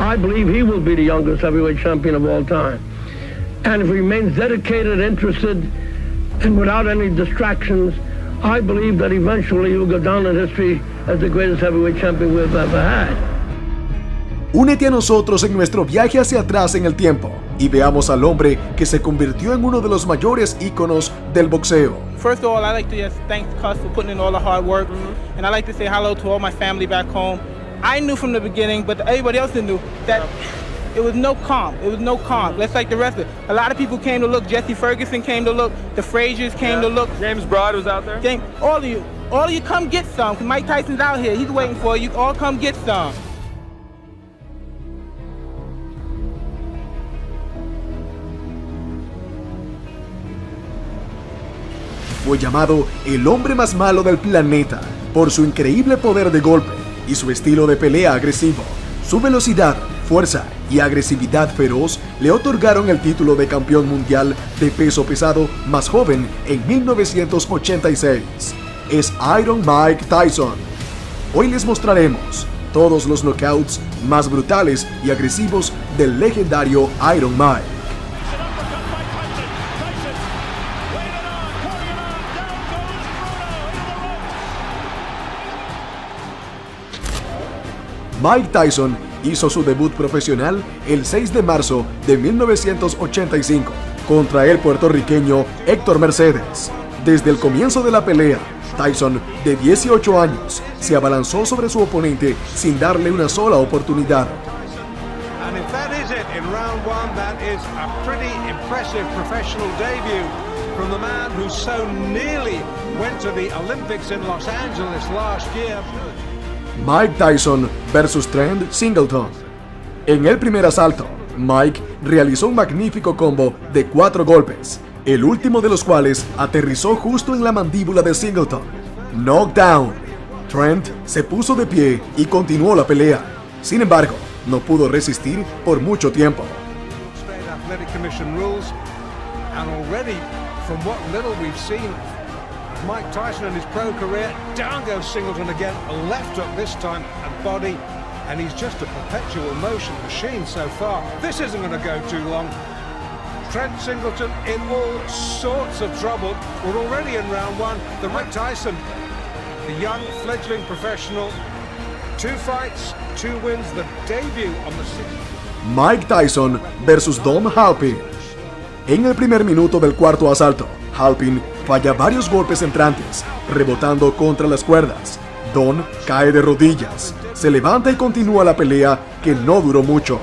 I believe he will be the youngest heavyweight champion of all time. And if he remains dedicated, interested, and without any distractions, I believe that eventually he will go down in history as the greatest heavyweight champion we've ever had. Únete a nosotros en nuestro viaje hacia atrás en el tiempo y veamos al hombre que se convirtió en uno de los mayores íconos del boxeo. First of all, I like to just thank Cus for putting in all the hard work, mm-hmm. and I like to say hello to all my family back home. I knew from the beginning, but everybody else didn't knew that it was no calm. It was no calm. Mm-hmm. Let's like the rest of it. A lot of people came to look. Jesse Ferguson came to look. The Frasers came Yeah. to look. James Broad was out there. Came, all of you, all of you, come get some. Cause Mike Tyson's out here. He's waiting for you. All come get some. Fue llamado el hombre más malo del planeta por su increíble poder de golpe y su estilo de pelea agresivo. Su velocidad, fuerza y agresividad feroz le otorgaron el título de campeón mundial de peso pesado más joven en 1986. Es Iron Mike Tyson. Hoy les mostraremos todos los knockouts más brutales y agresivos del legendario Iron Mike. Mike Tyson hizo su debut profesional el 6 de marzo de 1985 contra el puertorriqueño Héctor Mercedes. Desde el comienzo de la pelea, Tyson, de 18 años, se abalanzó sobre su oponente sin darle una sola oportunidad. Los. Mike Tyson versus Trent Singleton. En el primer asalto, Mike realizó un magnífico combo de cuatro golpes, el último de los cuales aterrizó justo en la mandíbula de Singleton. Knockdown. Trent se puso de pie y continuó la pelea. Sin embargo, no pudo resistir por mucho tiempo. Mike Tyson in his pro career, down goes Singleton again, left hook this time, and body. And he's just a perpetual motion machine so far. This isn't going to go too long. Trent Singleton in all sorts of trouble. We're already in round one. The Mike Tyson, the young fledgling professional, two fights, two wins, the debut on the sixth. Mike Tyson versus Dom Halpin. En el primer minuto del cuarto asalto, Halpin falla varios golpes entrantes, rebotando contra las cuerdas. Don cae de rodillas, se levanta y continúa la pelea que no duró mucho.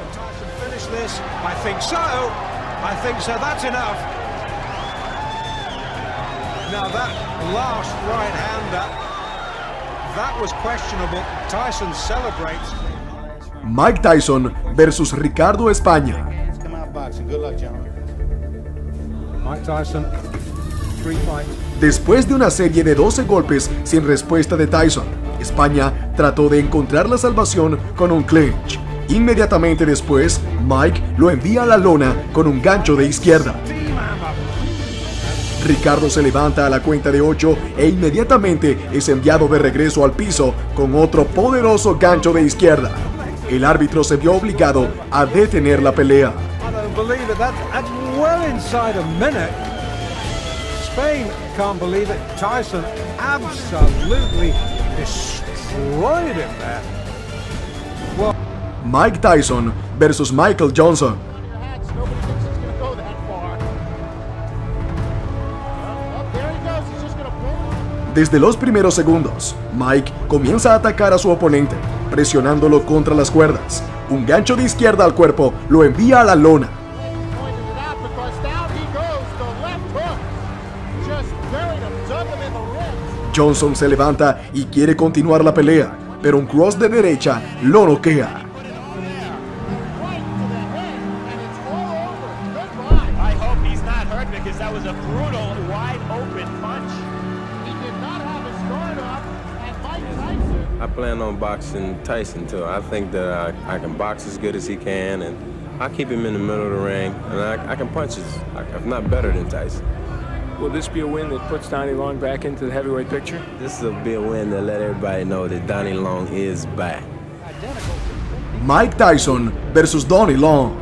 Mike Tyson versus Ricardo España. Mike Tyson. Después de una serie de 12 golpes sin respuesta de Tyson, España trató de encontrar la salvación con un clinch. Inmediatamente después, Mike lo envía a la lona con un gancho de izquierda. Ricardo se levanta a la cuenta de 8 e inmediatamente es enviado de regreso al piso con otro poderoso gancho de izquierda. El árbitro se vio obligado a detener la pelea. Spain can't believe it. Tyson absolutely destroyed him. Mike Tyson versus Michael Johnson. Desde los primeros segundos, Mike comienza a atacar a su oponente, presionándolo contra las cuerdas. Un gancho de izquierda al cuerpo lo envía a la lona. Johnson se levanta y quiere continuar la pelea, pero un cross de derecha lo noquea. Right to the head, and it's all over. Goodbye. I hope he's not hurt because that was a brutal, wide open punch. He did not have his guard up, and Mike Tyson. I plan on boxing Tyson too. I think that I, I can box as good as he can, and I keep him in the middle of the ring, and I, I can punch as, if not better than Tyson. Will this be a win that puts Donnie Long back into the heavyweight picture? This will be a win to let everybody know that Donnie Long is back. Mike Tyson versus Donnie Long.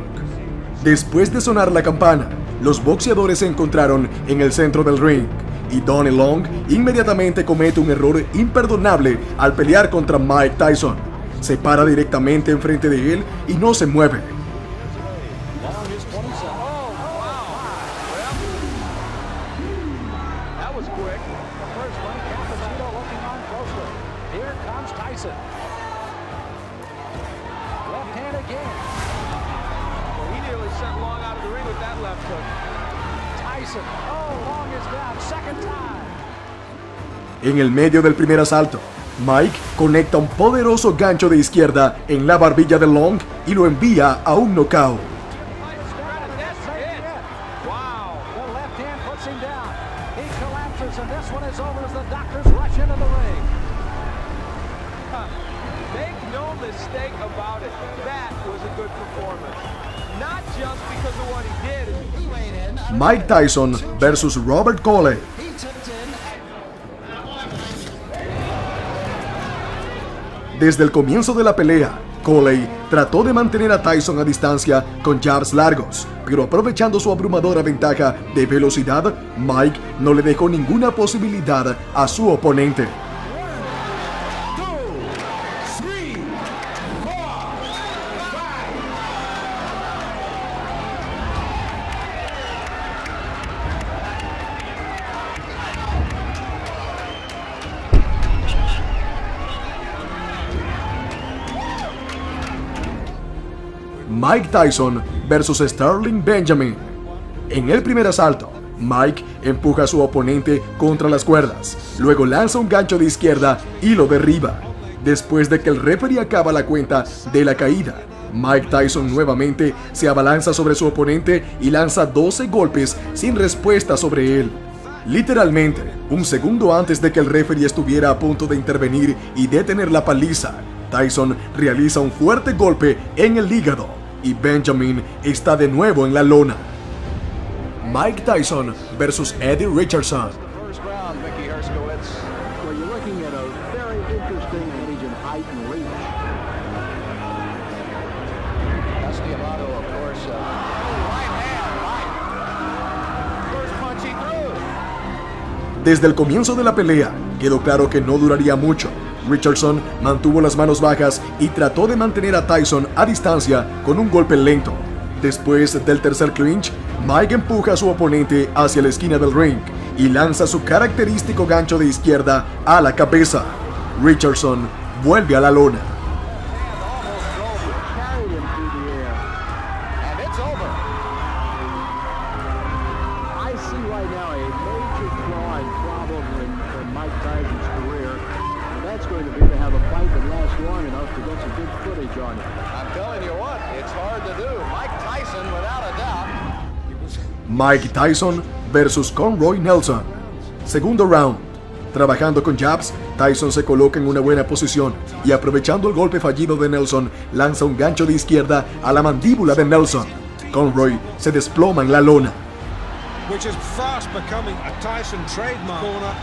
Después de sonar la campana, los boxeadores se encontraron en el centro del ring y Donnie Long inmediatamente comete un error imperdonable al pelear contra Mike Tyson. Se para directamente enfrente de él y no se mueve. En el medio del primer asalto, Mike conecta un poderoso gancho de izquierda en la barbilla de Long y lo envía a un knockout. That's it. Wow. The left hand puts him down. He collapses, and this one is over as the doctors rush into the ring. Make no mistake about it. That was a good performance. Not just because of what he did. Mike Tyson versus Robert Coley. Desde el comienzo de la pelea, Coley trató de mantener a Tyson a distancia con jabs largos, pero aprovechando su abrumadora ventaja de velocidad, Mike no le dejó ninguna posibilidad a su oponente. Mike Tyson versus Sterling Benjamin. En el primer asalto, Mike empuja a su oponente contra las cuerdas, luego lanza un gancho de izquierda y lo derriba. Después de que el referee acaba la cuenta de la caída, Mike Tyson nuevamente se abalanza sobre su oponente y lanza 12 golpes sin respuesta sobre él. Literalmente, un segundo antes de que el referee estuviera a punto de intervenir y detener la paliza, Tyson realiza un fuerte golpe en el hígado y Benjamin está de nuevo en la lona. Mike Tyson versus Eddie Richardson. Uh. Desde el comienzo de la pelea, quedó claro que no duraría mucho. Richardson mantuvo las manos bajas y trató de mantener a Tyson a distancia con un golpe lento. Después del tercer clinch, Mike empuja a su oponente hacia la esquina del ring y lanza su característico gancho de izquierda a la cabeza. Richardson vuelve a la lona. Mike Tyson versus Conroy Nelson. Segundo round. Trabajando con jabs, Tyson se coloca en una buena posición y aprovechando el golpe fallido de Nelson, lanza un gancho de izquierda a la mandíbula de Nelson. Conroy se desploma en la lona. which is fast becoming a Tyson trademark corner.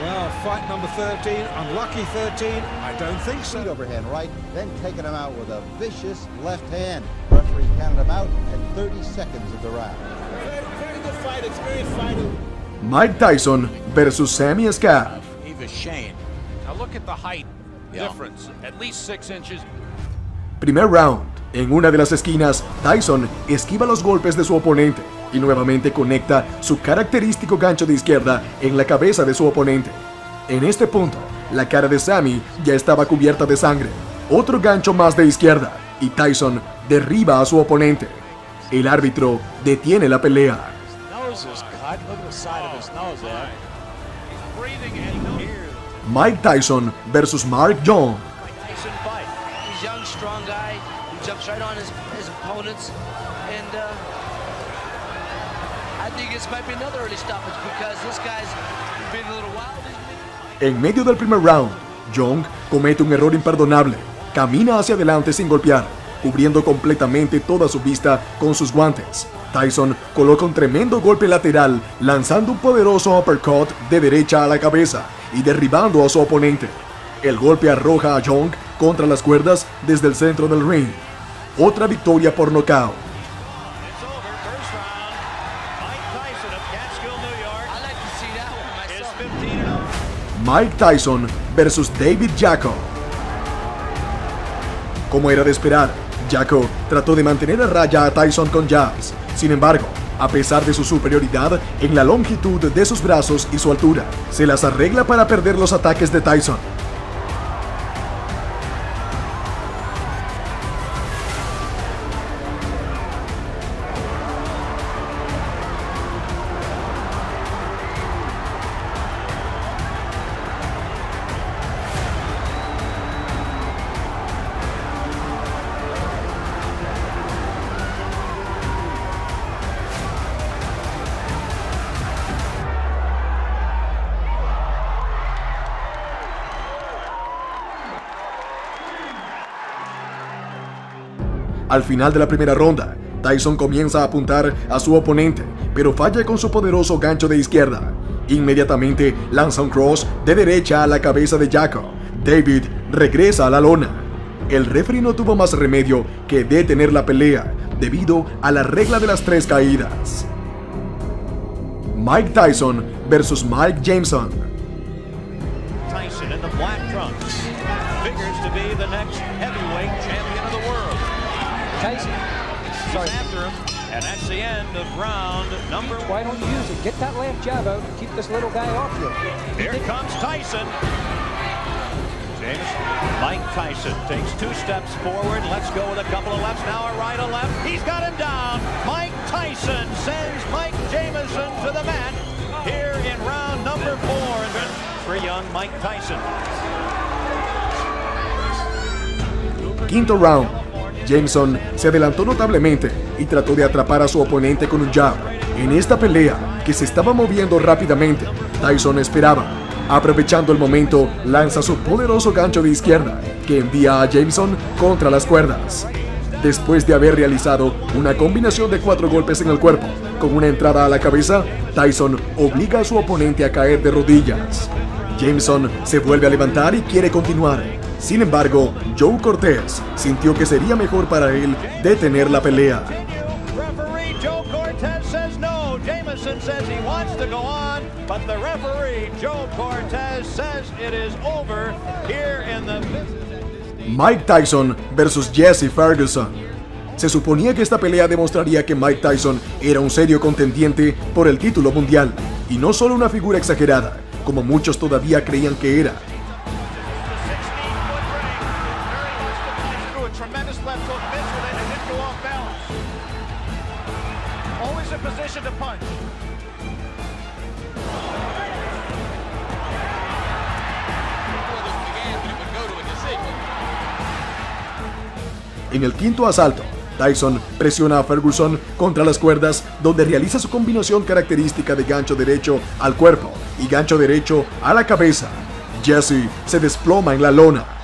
Well, fight number 13, unlucky 13, I don't think so. overhand right, then taking him out with a vicious left hand. Referee counted him out at 30 seconds of the round. Very, good fight, experienced fighter. Mike Tyson versus Sammy ashamed. Now look at the height difference, at least six inches. Primer round. En una de las esquinas, Tyson esquiva los golpes de su oponente y nuevamente conecta su característico gancho de izquierda en la cabeza de su oponente. En este punto, la cara de Sammy ya estaba cubierta de sangre. Otro gancho más de izquierda y Tyson derriba a su oponente. El árbitro detiene la pelea. Mike Tyson versus Mark wild. En medio del primer round, Young comete un error imperdonable. Camina hacia adelante sin golpear, cubriendo completamente toda su vista con sus guantes. Tyson coloca un tremendo golpe lateral, lanzando un poderoso uppercut de derecha a la cabeza y derribando a su oponente. El golpe arroja a Young contra las cuerdas desde el centro del ring. Otra victoria por nocaut. Mike Tyson versus David Jacko. Como era de esperar, Jacko trató de mantener a raya a Tyson con jabs. Sin embargo, a pesar de su superioridad en la longitud de sus brazos y su altura, se las arregla para perder los ataques de Tyson. Al final de la primera ronda, Tyson comienza a apuntar a su oponente, pero falla con su poderoso gancho de izquierda. Inmediatamente lanza un cross de derecha a la cabeza de Jacko. David regresa a la lona. El referee no tuvo más remedio que detener la pelea debido a la regla de las tres caídas. Mike Tyson versus Mike Jameson. And that's the end of round number Why don't you use it? Get that left jab out and keep this little guy off you. Here comes Tyson. James, Mike Tyson takes two steps forward. Let's go with a couple of lefts. Now a right, a left. He's got him down. Mike Tyson sends Mike Jameson to the mat here in round number four. For young Mike Tyson. Quinto round. Jameson se adelantó notablemente y trató de atrapar a su oponente con un jab. En esta pelea, que se estaba moviendo rápidamente, Tyson esperaba. Aprovechando el momento, lanza su poderoso gancho de izquierda, que envía a Jameson contra las cuerdas. Después de haber realizado una combinación de cuatro golpes en el cuerpo, con una entrada a la cabeza, Tyson obliga a su oponente a caer de rodillas. Jameson se vuelve a levantar y quiere continuar, sin embargo, Joe Cortez sintió que sería mejor para él detener la pelea. Mike Tyson versus Jesse Ferguson. Se suponía que esta pelea demostraría que Mike Tyson era un serio contendiente por el título mundial y no solo una figura exagerada, como muchos todavía creían que era. En el quinto asalto, Tyson presiona a Ferguson contra las cuerdas donde realiza su combinación característica de gancho derecho al cuerpo y gancho derecho a la cabeza. Jesse se desploma en la lona.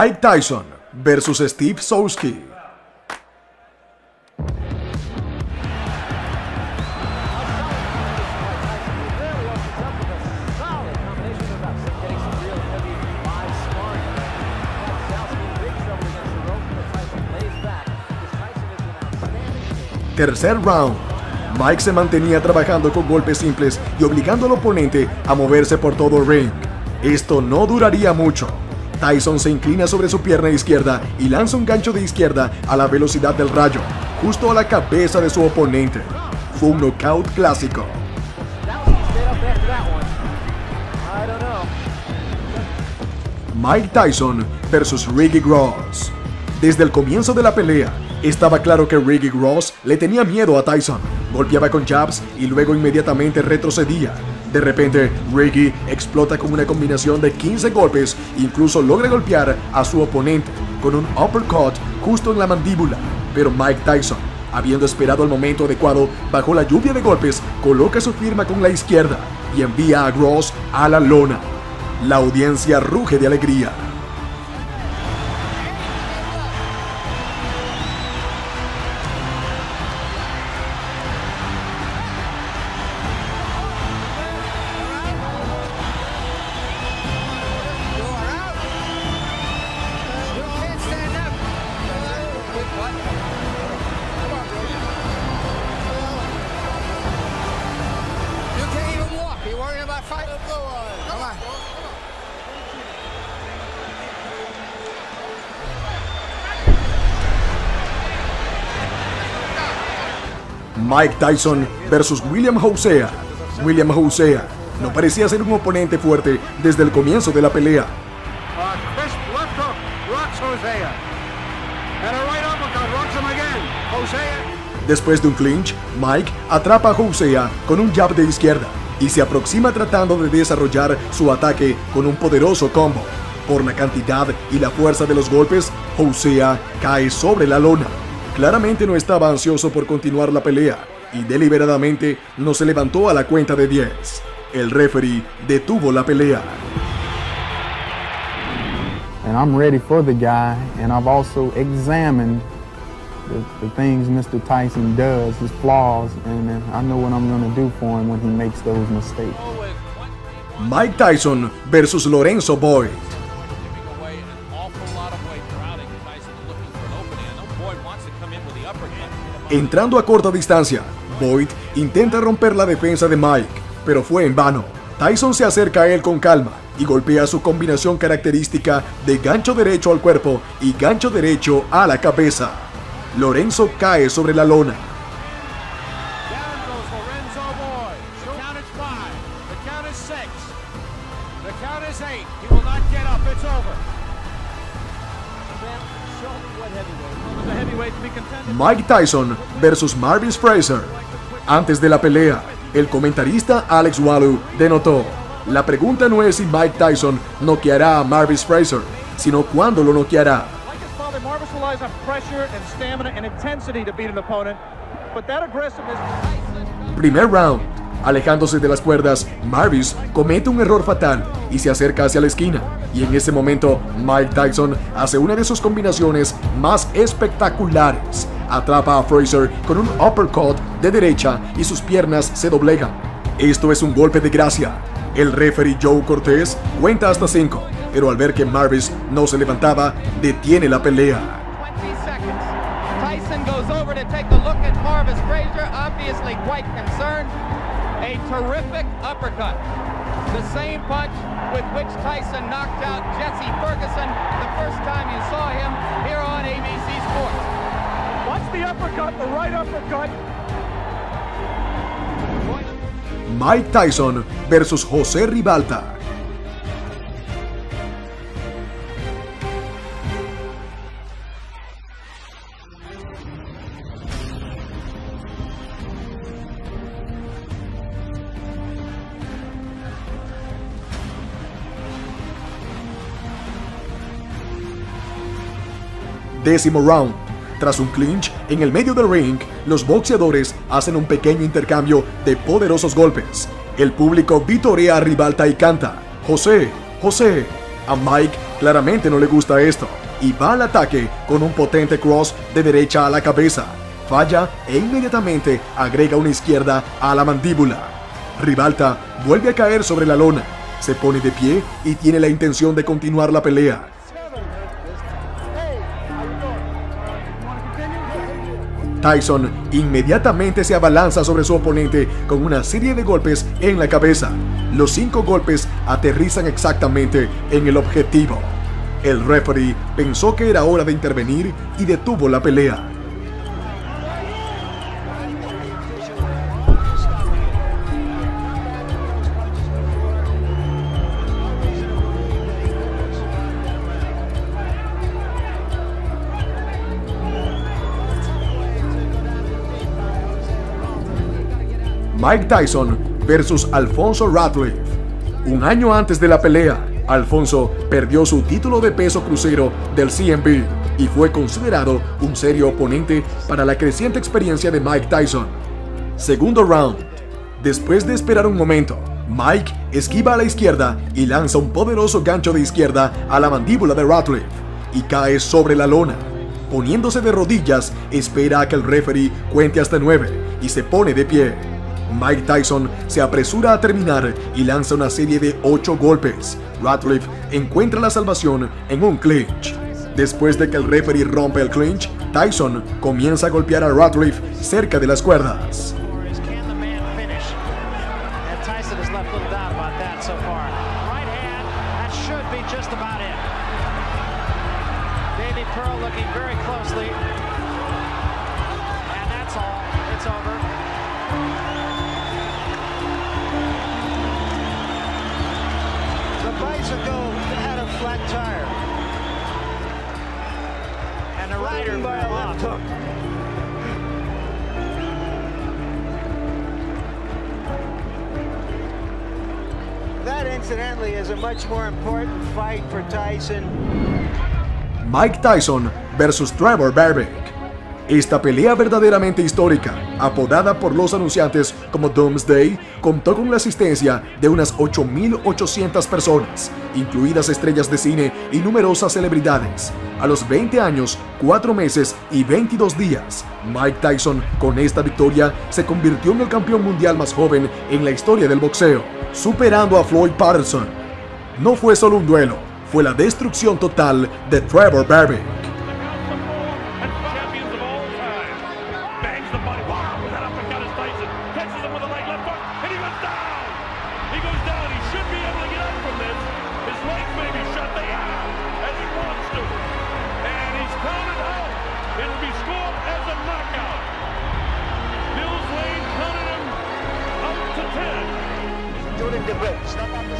Mike Tyson versus Steve Sowski. Tercer round. Mike se mantenía trabajando con golpes simples y obligando al oponente a moverse por todo el ring. Esto no duraría mucho. Tyson se inclina sobre su pierna izquierda y lanza un gancho de izquierda a la velocidad del rayo. justo a la cabeza de su oponente. Fue un knockout clásico. Mike Tyson versus Ricky Ross. Desde el comienzo de la pelea, estaba claro que Ricky Ross le tenía miedo a Tyson. Golpeaba con jabs y luego inmediatamente retrocedía. De repente, Ricky explota con una combinación de 15 golpes, incluso logra golpear a su oponente con un uppercut justo en la mandíbula. Pero Mike Tyson, habiendo esperado el momento adecuado, bajo la lluvia de golpes, coloca su firma con la izquierda y envía a Ross a la lona. La audiencia ruge de alegría. Mike Tyson versus William Hosea. William Hosea no parecía ser un oponente fuerte desde el comienzo de la pelea. Después de un clinch, Mike atrapa a Hosea con un jab de izquierda y se aproxima tratando de desarrollar su ataque con un poderoso combo. Por la cantidad y la fuerza de los golpes, Hosea cae sobre la lona. Claramente no estaba ansioso por continuar la pelea y deliberadamente no se levantó a la cuenta de 10. El referee detuvo la pelea. And I'm ready for the guy, and I've also examined the, the things Mr. Tyson does, his flaws, and I know what I'm going to do for him when he makes those mistakes. Mike Tyson versus Lorenzo Boyd. Entrando a corta distancia, Boyd intenta romper la defensa de Mike, pero fue en vano. Tyson se acerca a él con calma y golpea su combinación característica de gancho derecho al cuerpo y gancho derecho a la cabeza. Lorenzo cae sobre la lona. Mike Tyson versus Marvis Fraser. Antes de la pelea, el comentarista Alex Wallu denotó, la pregunta no es si Mike Tyson noqueará a Marvis Fraser, sino cuándo lo noqueará. Primer round. Alejándose de las cuerdas, Marvis comete un error fatal y se acerca hacia la esquina. Y en ese momento, Mike Tyson hace una de sus combinaciones más espectaculares. Atrapa a Fraser con un uppercut de derecha y sus piernas se doblegan. Esto es un golpe de gracia. El referee Joe Cortés cuenta hasta 5, pero al ver que Marvis no se levantaba, detiene la pelea. The same punch with which Tyson knocked out Jesse Ferguson the first time you saw him uppercut, the right uppercut. Mike Tyson versus José Ribalta. Décimo round. Tras un clinch en el medio del ring, los boxeadores hacen un pequeño intercambio de poderosos golpes. El público vitorea a Ribalta y canta, José, José. A Mike claramente no le gusta esto y va al ataque con un potente cross de derecha a la cabeza. Falla e inmediatamente agrega una izquierda a la mandíbula. Ribalta vuelve a caer sobre la lona, se pone de pie y tiene la intención de continuar la pelea. Tyson inmediatamente se abalanza sobre su oponente con una serie de golpes en la cabeza. Los cinco golpes aterrizan exactamente en el objetivo. El referee pensó que era hora de intervenir y detuvo la pelea. Mike Tyson versus Alfonso Ratliff. Un año antes de la pelea, Alfonso perdió su título de peso crucero del CMB y fue considerado un serio oponente para la creciente experiencia de Mike Tyson. Segundo round. Después de esperar un momento, Mike esquiva a la izquierda y lanza un poderoso gancho de izquierda a la mandíbula de Ratliff y cae sobre la lona. Poniéndose de rodillas, espera a que el referee cuente hasta nueve y se pone de pie. Mike Tyson se apresura a terminar y lanza una serie de ocho golpes. Ratliff encuentra la salvación en un clinch. Después de que el referee rompe el clinch, Tyson comienza a golpear a Ratliff cerca de las cuerdas. Mike Tyson versus Trevor Berbick. Esta pelea verdaderamente histórica, apodada por los anunciantes como Doomsday, contó con la asistencia de unas 8.800 personas, incluidas estrellas de cine y numerosas celebridades. A los 20 años, 4 meses y 22 días, Mike Tyson con esta victoria se convirtió en el campeón mundial más joven en la historia del boxeo, superando a Floyd Patterson. No fue solo un duelo, fue la destrucción total de Trevor Berbick.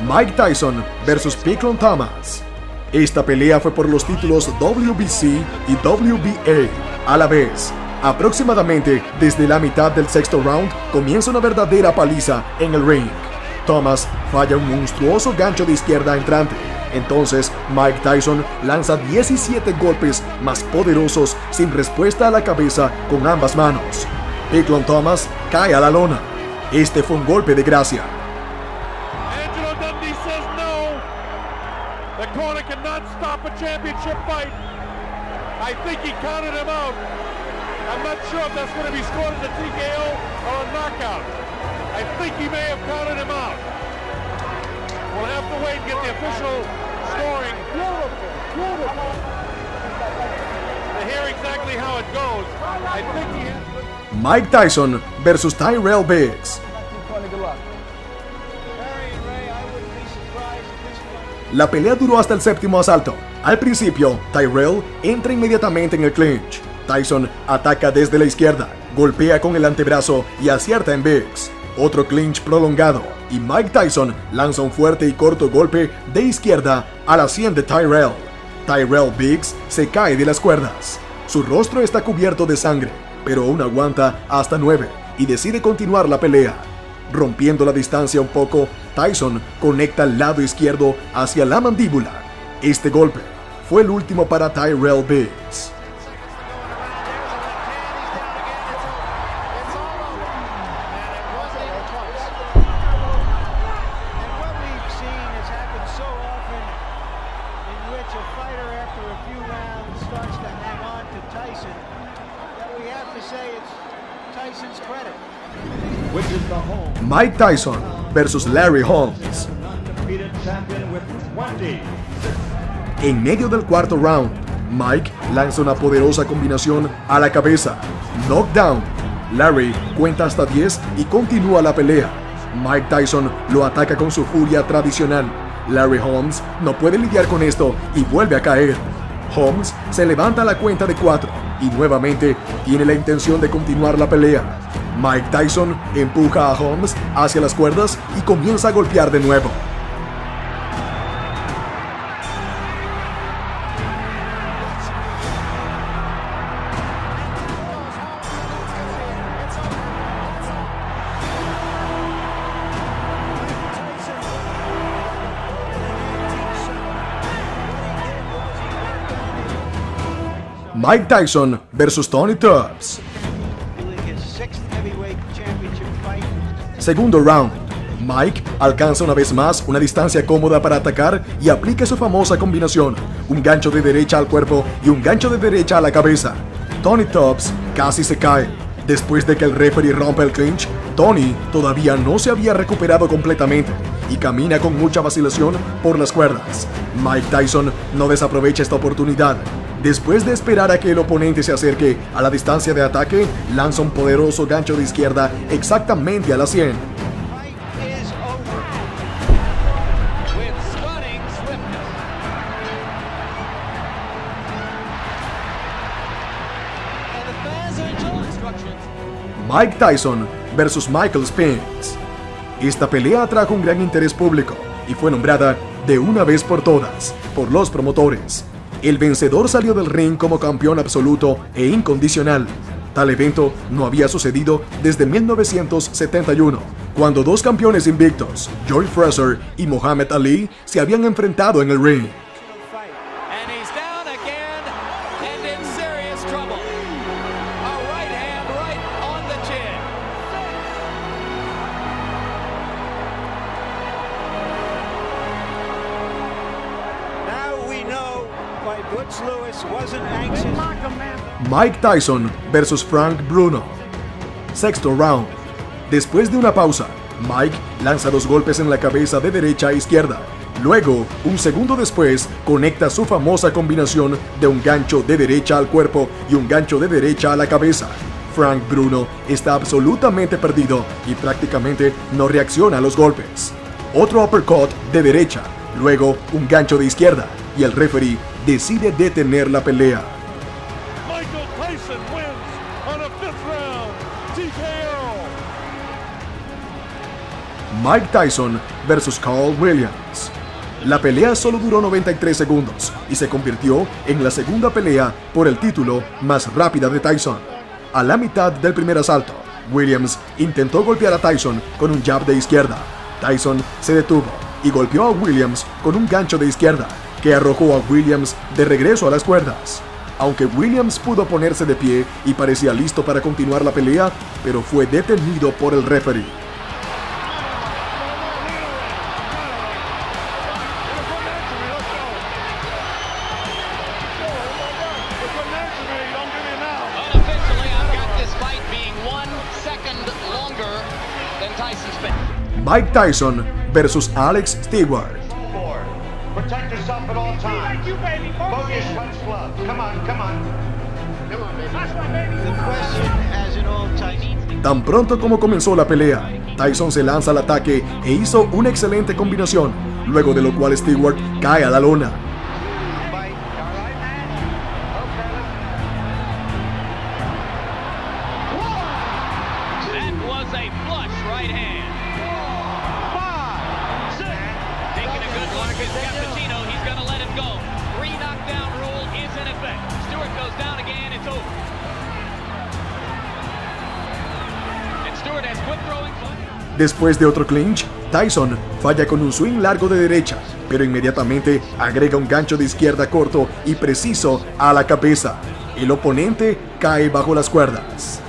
Mike Tyson versus Picklon Thomas. Esta pelea fue por los títulos WBC y WBA a la vez. Aproximadamente desde la mitad del sexto round comienza una verdadera paliza en el ring. Thomas falla un monstruoso gancho de izquierda entrante. Entonces Mike Tyson lanza 17 golpes más poderosos sin respuesta a la cabeza con ambas manos. Picklon Thomas cae a la lona. Este fue un golpe de gracia. I think he counted him out. I'm not sure if that's going to be scored as a TKO or a knockout. I think he may have counted him out. We'll have to wait and get the official scoring beautiful, beautiful. to hear exactly how it goes. I think he has... Mike Tyson versus Tyrell Biggs. La pelea duró hasta el séptimo asalto. Al principio, Tyrell entra inmediatamente en el clinch. Tyson ataca desde la izquierda, golpea con el antebrazo y acierta en Biggs. Otro clinch prolongado y Mike Tyson lanza un fuerte y corto golpe de izquierda a la sien de Tyrell. Tyrell Biggs se cae de las cuerdas. Su rostro está cubierto de sangre, pero aún aguanta hasta 9 y decide continuar la pelea. Rompiendo la distancia un poco, Tyson conecta el lado izquierdo hacia la mandíbula. Este golpe fue el último para Tyrell Biggs. Mike Tyson versus Larry Holmes. En medio del cuarto round, Mike lanza una poderosa combinación a la cabeza. Knockdown. Larry cuenta hasta 10 y continúa la pelea. Mike Tyson lo ataca con su furia tradicional. Larry Holmes no puede lidiar con esto y vuelve a caer. Holmes se levanta a la cuenta de 4 y nuevamente tiene la intención de continuar la pelea. Mike Tyson empuja a Holmes hacia las cuerdas y comienza a golpear de nuevo. Mike Tyson versus Tony Tubbs. Segundo round. Mike alcanza una vez más una distancia cómoda para atacar y aplica su famosa combinación, un gancho de derecha al cuerpo y un gancho de derecha a la cabeza. Tony Tubbs casi se cae. Después de que el referee rompe el clinch, Tony todavía no se había recuperado completamente y camina con mucha vacilación por las cuerdas. Mike Tyson no desaprovecha esta oportunidad. Después de esperar a que el oponente se acerque a la distancia de ataque, lanza un poderoso gancho de izquierda exactamente a la 100. is over. With stunning swiftness. And the fans are enjoying instructions. Mike Tyson versus Michael Spinks. Esta pelea atrajo un gran interés público y fue nombrada de una vez por todas por los promotores. El vencedor salió del ring como campeón absoluto e incondicional. Tal evento no había sucedido desde 1971, cuando dos campeones invictos, George Fraser y Muhammad Ali, se habían enfrentado en el ring. Mike Tyson versus Frank Bruno. Sexto round. Después de una pausa, Mike lanza dos golpes en la cabeza de derecha a izquierda. Luego, un segundo después, conecta su famosa combinación de un gancho de derecha al cuerpo y un gancho de derecha a la cabeza. Frank Bruno está absolutamente perdido y prácticamente no reacciona a los golpes. Otro uppercut de derecha, luego un gancho de izquierda y el referee decide detener la pelea. Mike Tyson versus Carl Williams. La pelea solo duró 93 segundos y se convirtió en la segunda pelea por el título más rápida de Tyson. A la mitad del primer asalto, Williams intentó golpear a Tyson con un jab de izquierda. Tyson se detuvo y golpeó a Williams con un gancho de izquierda, que arrojó a Williams de regreso a las cuerdas. Aunque Williams pudo ponerse de pie y parecía listo para continuar la pelea, pero fue detenido por el referee. Question, as in all Tyson, Tan pronto como comenzó la pelea, Tyson se lanza al ataque e hizo una excelente combinación, luego de lo cual Stewart cae a la lona. Después de otro clinch, Tyson falla con un swing largo de derecha, pero inmediatamente agrega un gancho de izquierda corto y preciso a la cabeza. El oponente cae bajo las cuerdas.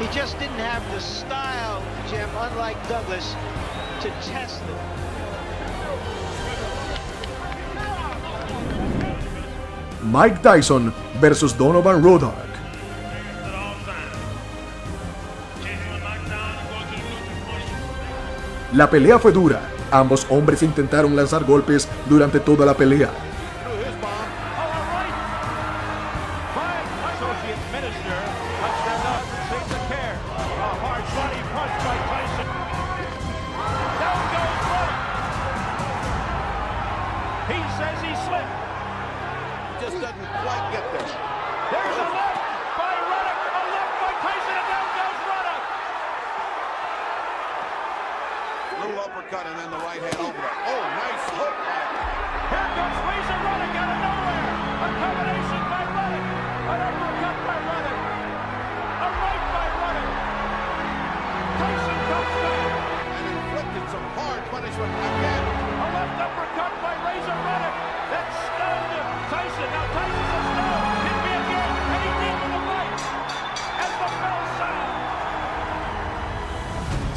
He just didn't have the style, Jim, unlike Douglas, to test it. Mike Tyson versus Donovan Ruddock. La pelea fue dura. Ambos hombres intentaron lanzar golpes durante toda la pelea.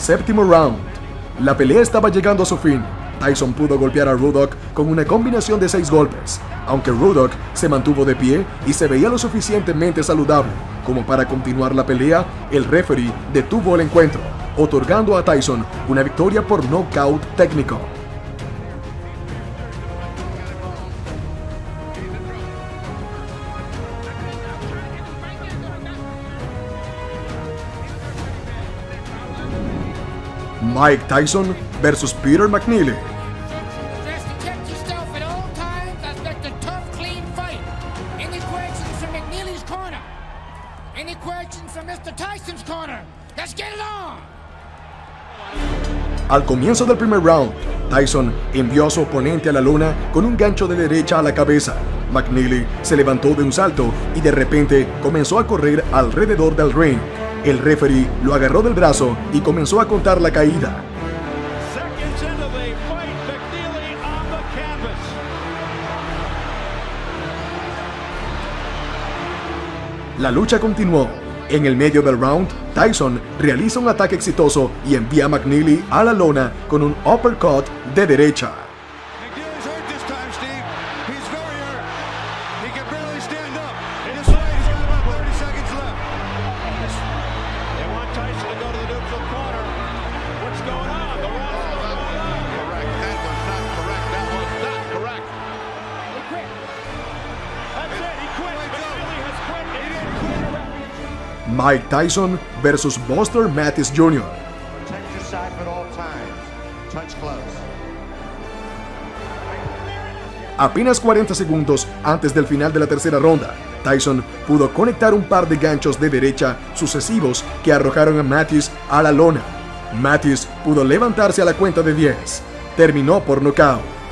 Séptimo round. La pelea estaba llegando a su fin. Tyson pudo golpear a Ruddock con una combinación de seis golpes, aunque Ruddock se mantuvo de pie y se veía lo suficientemente saludable como para continuar la pelea, el referee detuvo el encuentro, otorgando a Tyson una victoria por nocaut técnico. Corner? Let's get it on. Al comienzo del primer round, Tyson envió a su oponente a la lona con un gancho de derecha a la cabeza. McNeely se levantó de un salto y de repente comenzó a correr alrededor del ring. El referee lo agarró del brazo y comenzó a contar la caída. La lucha continuó. En el medio del round, Tyson realiza un ataque exitoso y envía a McNeely a la lona con un uppercut de derecha. Mike Tyson versus Buster Mattis Jr. Apenas 40 segundos antes del final de la tercera ronda, Tyson pudo conectar un par de ganchos de derecha sucesivos que arrojaron a Mattis a la lona. Mattis pudo levantarse a la cuenta de 10. Terminó por nocaut.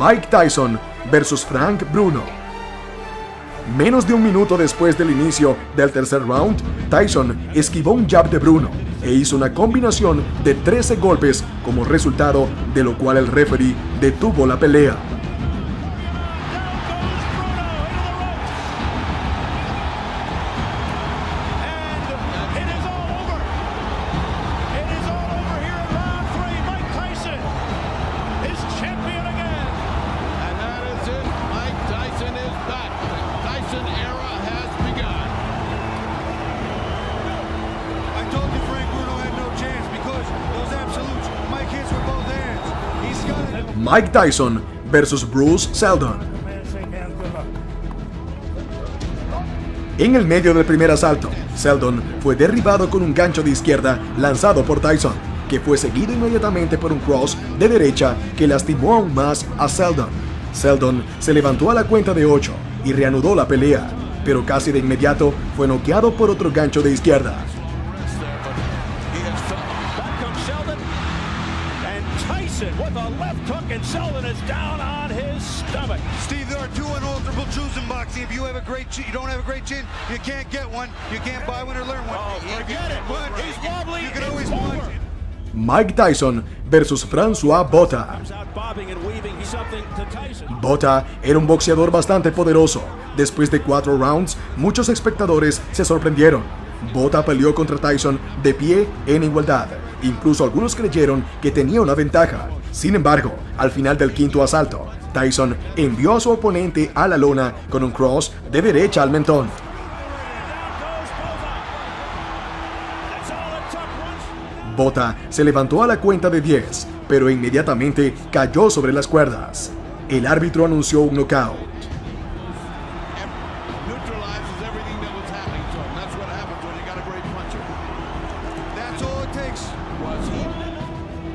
Mike Tyson versus Frank Bruno. Menos de un minuto después del inicio del tercer round, Tyson esquivó un jab de Bruno e hizo una combinación de 13 golpes como resultado de lo cual el referee detuvo la pelea. Mike Tyson versus Bruce Seldon. En el medio del primer asalto, Seldon fue derribado con un gancho de izquierda lanzado por Tyson, que fue seguido inmediatamente por un cross de derecha que lastimó aún más a Seldon. Seldon se levantó a la cuenta de 8 y reanudó la pelea, pero casi de inmediato fue noqueado por otro gancho de izquierda. Sheldon is down on his stomach. Steve, there are two unalterable truths in boxing. If you have a great chin, you don't have a great chin, you can't get one. You can't buy one or learn one. Oh, forget it. But He's wobbly. You can always over. punch. Mike Tyson versus François Bota. Bota era un boxeador bastante poderoso. Después de cuatro rounds, muchos espectadores se sorprendieron. Bota peleó contra Tyson de pie en igualdad. Incluso algunos creyeron que tenía una ventaja. Sin embargo, al final del quinto asalto, Tyson envió a su oponente a la lona con un cross de derecha al mentón. Bota se levantó a la cuenta de 10, pero inmediatamente cayó sobre las cuerdas. El árbitro anunció un knockout.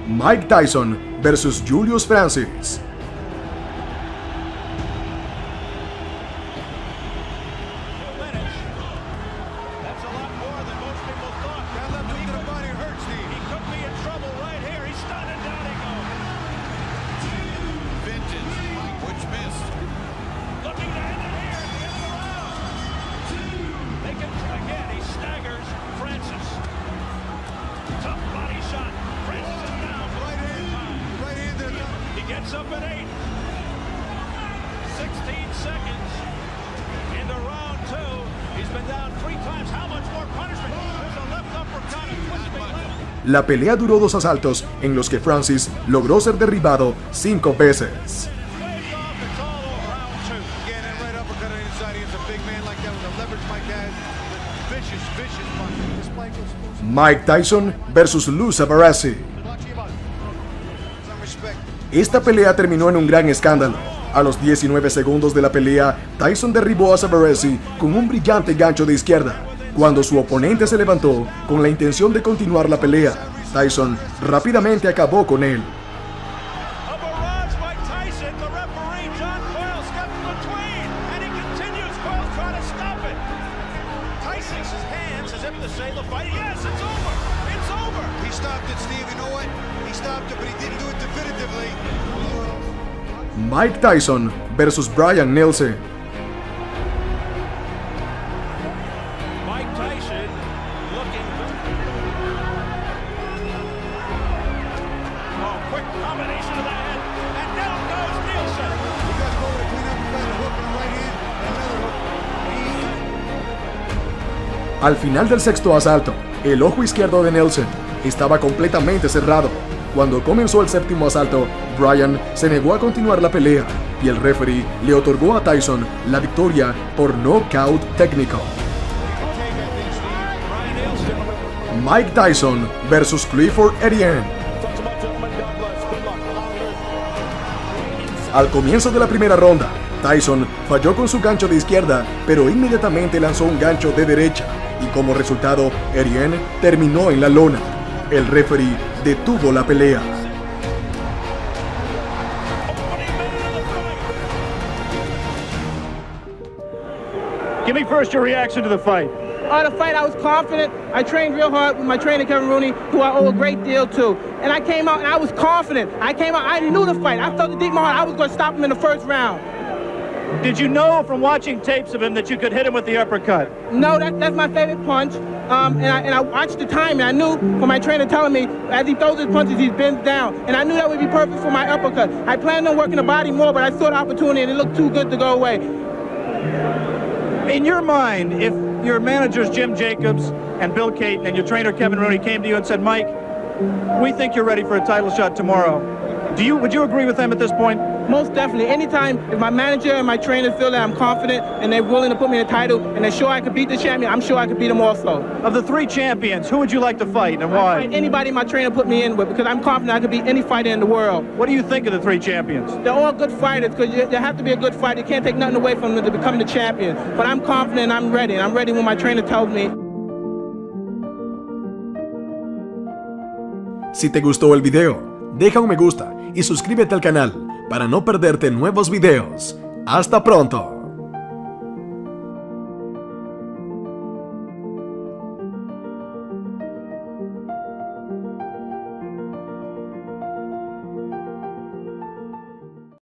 Mike Tyson versus Julius Francis. La pelea duró dos asaltos en los que Francis logró ser derribado cinco veces. Mike Tyson versus Luz Barassi. Esta pelea terminó en un gran escándalo. A los 19 segundos de la pelea, Tyson derribó a Sabaresi con un brillante gancho de izquierda. Cuando su oponente se levantó con la intención de continuar la pelea, Tyson rápidamente acabó con él. Mike Tyson versus Brian Nelson. Al final del sexto asalto, el ojo izquierdo de Nelson estaba completamente cerrado. Cuando comenzó el séptimo asalto, Bryan se negó a continuar la pelea y el referee le otorgó a Tyson la victoria por knockout técnico. Mike Tyson versus Clifford Etienne. Al comienzo de la primera ronda, Tyson falló con su gancho de izquierda, pero inmediatamente lanzó un gancho de derecha y como resultado, Etienne terminó en la lona. El referee detuvo la pelea. Give me first your reaction to the fight. Uh, the fight, I was confident. I trained real hard with my trainer, Kevin Rooney, who I owe a great deal to. And I came out and I was confident. I came out, I knew the fight. I felt the deep in my heart I was going to stop him in the first round. Did you know from watching tapes of him that you could hit him with the uppercut? No, that, that's my favorite punch. Um, and, I, and I watched the time, and I knew from my trainer telling me as he throws his punches, he bends down. And I knew that would be perfect for my uppercut. I planned on working the body more, but I saw the opportunity, and it looked too good to go away. In your mind, if your managers Jim Jacobs and Bill Caton and your trainer Kevin Rooney came to you and said, Mike, we think you're ready for a title shot tomorrow, do you would you agree with them at this point? Most definitely. Anytime if my manager and my trainer feel that I'm confident and they're willing to put me in a title and they're sure I could beat the champion, I'm sure I could beat them also. Of the three champions, who would you like to fight and why? Fight anybody my trainer put me in with because I'm confident I could beat any fighter in the world. What do you think of the three champions? They're all good fighters because you, you have to be a good fighter. You can't take nothing away from them to become the champion. But I'm confident I'm ready. And I'm ready when my trainer tells me. Si te gustó el video, deja un me gusta y suscríbete al canal para no perderte nuevos videos. ¡Hasta pronto!